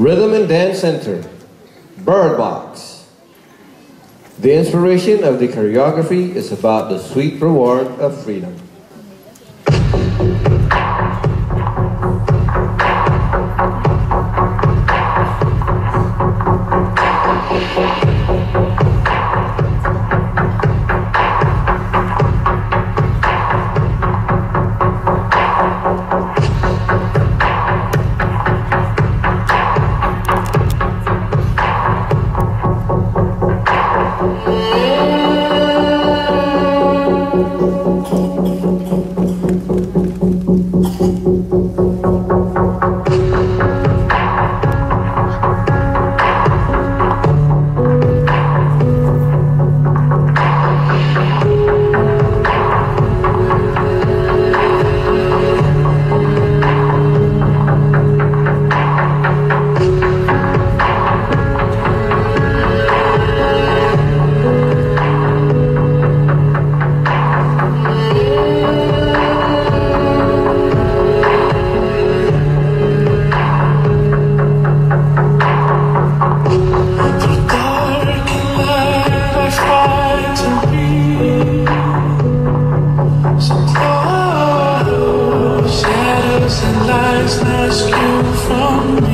Rhythm and Dance Center, Bird Box. The inspiration of the choreography is about the sweet reward of freedom. Lies ask you from